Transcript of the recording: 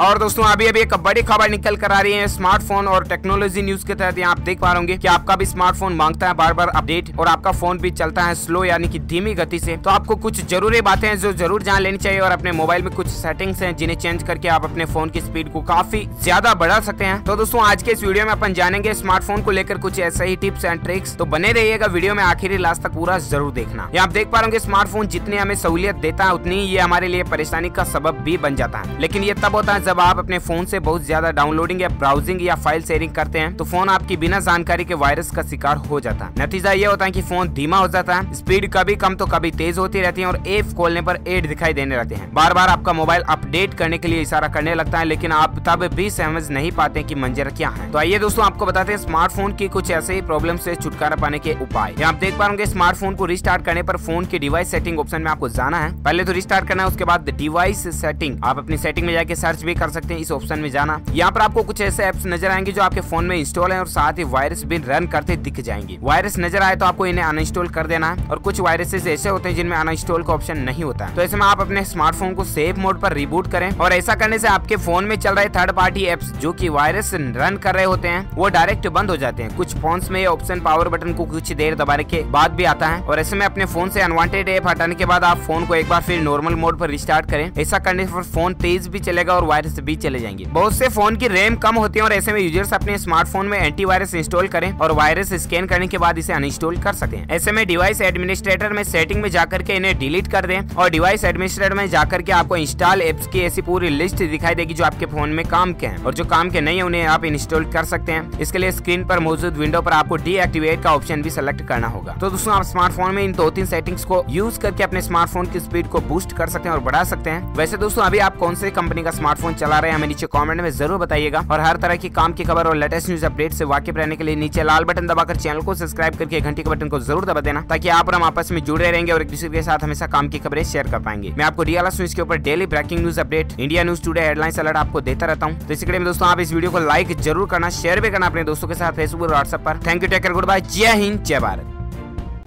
और दोस्तों, अभी अभी एक बड़ी खबर निकल कर आ रही है स्मार्टफ़ोन और टेक्नोलॉजी न्यूज़ के तहत। यहाँ आप देख पा रहे कि आपका भी स्मार्टफ़ोन माँगता है बार बार अपडेट और आपका फ़ोन भी चलता है स्लो, यानी कि धीमी गति से। तो आपको कुछ ज़रूरी बातें हैं जो ज़रूर जान लेनी चाहिए और अपने मोबाइल में कुछ सेटिंग्स हैं जिन्हें चेंज करके आप अपने फ़ोन की स्पीड को काफ़ी ज़्यादा बढ़ा सकते हैं। तो दोस्तों, आज के इस वीडियो में अपन जानेंगे स्मार्टफ़ोन को लेकर कुछ ऐसे ही टिप्स एंड ट्रिक्स। तो बने रहिएगा वीडियो में आखिरी लास्ट तक पूरा ज़रूर देखना। यहाँ आप देख पा रहे स्मार्टफ़ोन जितनी हमें सहूलियत देता है, उतनी ये हमारे लिए परेशानी का सबब भी बन जाता है। लेकिन ये तब होता है जब आप अपने फ़ोन से बहुत ज़्यादा डाउनलोडिंग या ब्राउजिंग या फ़ाइल शेयरिंग करते हैं तो फ़ोन आपकी बिना जानकारी के वायरस का शिकार हो जाता है। नतीजा ये होता है की फ़ोन धीमा हो जाता है स्पीड कभी कम तो कभी तेज होती रहती है और एप खोलने पर एड दिखाई देने लगते हैं। बार बार आपका मोबाइल अपडेट करने के लिए इशारा करने लगता है, लेकिन आप तब भी समझ नहीं पाते की मंजर क्या है। तो आइए दोस्तों, आपको बताते हैं स्मार्टफ़ोन की कुछ ऐसे ही प्रॉब्लम से छुटकारा पाने के उपाय। आप देख पा रहे स्मार्टफ़ोन को रिस्टार्ट करने पर फ़ोन की डिवाइस सेटिंग ऑप्शन में आपको जाना है। पहले तो रिस्टार्ट करना है, उसके बाद डिवाइस सेटिंग आप अपनी सेटिंग में जाके सर्च भी कर सकते हैं इस ऑप्शन में जाना। यहाँ पर आपको कुछ ऐसे एप्स नज़र आएँगे जो आपके फ़ोन में इंस्टॉल है और साथ ही वायरस भी रन करते दिख जाएँगे। वायरस नज़र आए तो आपको इन्हें अनइंस्टॉल कर देना है और कुछ वायरसेस ऐसे होते हैं जिनमें अनइंस्टॉल का ऑप्शन नहीं होता। तो ऐसे में आप अपने स्मार्टफ़ोन को सेफ़ मोड पर रिबूट करें और ऐसा करने से आपके फ़ोन में चल रहे थर्ड पार्टी एप्स जो की वायरस रन कर रहे होते हैं, वो डायरेक्ट बंद हो जाते हैं। कुछ फ़ोन में ऑप्शन पावर बटन को कुछ देर दबाने के बाद भी आता है और ऐसे में अपने फ़ोन से अनवांटेड ऐप हटाने के बाद आप फ़ोन को एक बार फिर नॉर्मल मोड पर रिस्टार्ट करें। ऐसा करने पर फ़ोन तेज भी चलेगा और वायरस भी चले जाएँगे। बहुत से फ़ोन की रैम कम होती है और ऐसे में यूज़र्स अपने स्मार्टफ़ोन में एंटीवायरस इंस्टॉल करें और वायरस स्कैन करने के बाद इसे अनइंस्टॉल कर सकते हैं। ऐसे में डिवाइस एडमिनिस्ट्रेटर में सेटिंग में जाकर के इन्हें डिलीट कर दें और डिवाइस एडमिनिस्ट्रेटर में जाकर के आपको इंस्टॉल एप्स की ऐसी पूरी लिस्ट दिखाई देगी जो आपके फ़ोन में काम के हैं और जो काम के नहीं है, उन्हें आप इंस्टॉल कर सकते हैं। इसके लिए स्क्रीन पर मौजूद विंडो पर आपको डीएक्टिवेट का ऑप्शन भी सिलेक्ट करना होगा। तो दोस्तों, आप स्मार्टफ़ोन में इन दो तीन सेटिंग्स को यूज़ करके अपने स्मार्टफ़ोन की स्पीड को बूस्ट कर सकते हैं और बढ़ा सकते हैं। वैसे दोस्तों, अभी आप कौन से कंपनी का स्मार्टफ़ोन चला रहे हैं, हमें नीचे कमेंट में ज़रूर बताइएगा। और हर तरह की काम की खबर और लेटेस्ट न्यूज़ अपडेट से वाकिफ रहने के लिए नीचे लाल बटन दबाकर चैनल को सब्सक्राइब करके घंटी के बटन को ज़रूर दबा देना, ताकि आप और हम आपस में जुड़े रहेंगे और एक दूसरे के साथ हमेशा काम की खबरें शेयर कर पाएँगे। मैं आपको रियल न्यूज़ के ऊपर daily breaking news update India news today headlines alert आपको देता रहता हूँ। तो इसके लिए दोस्तों, आप इस वीडियो को लाइक ज़रूर करना शेयर भी करना अपने दोस्तों के साथ फेसबुक और व्हाट्सएप पर। Thank you take care good bye जय हिंद, जय भारत।